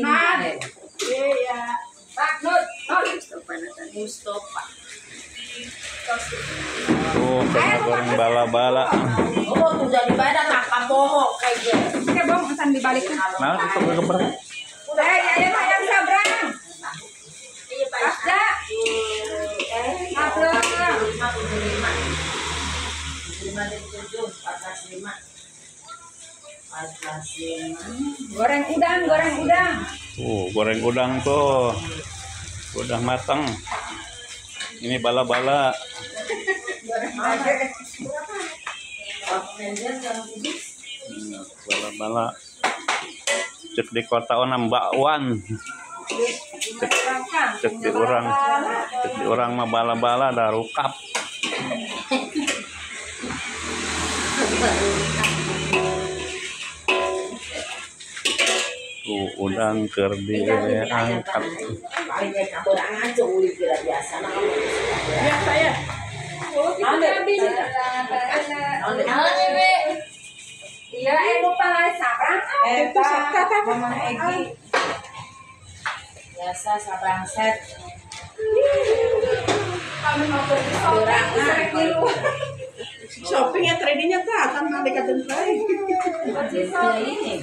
Mad. Iya. Mustafa Mustafa. Oh, kena goreng bala-bala. Oh, tuh jadi badan apa bohong kayak gitu. Kita bohong pesan. Nah, itu keber. Eh ya, ya, ya, bisa berang. Asda. Asda. 55 dari 7, 45. Goreng udang, goreng udang. Tuh, goreng udang tuh. Udah matang. Ini bala-bala. Oh. Hmm, Bala-bala. Cek di kota onam bakwan. Cek, cek di orang. Cek di orang mah bala-bala dah rukap. Udang ker diangkat. Biasa. Nah, Ya. Iya, eh lupa lah sabrang. Eh, Itu sabta apa? Mama Egi. Biasa sabrang set. Kami mau pergi shopping, sering ya tradingnya tuh akan nanti katen Itu ini.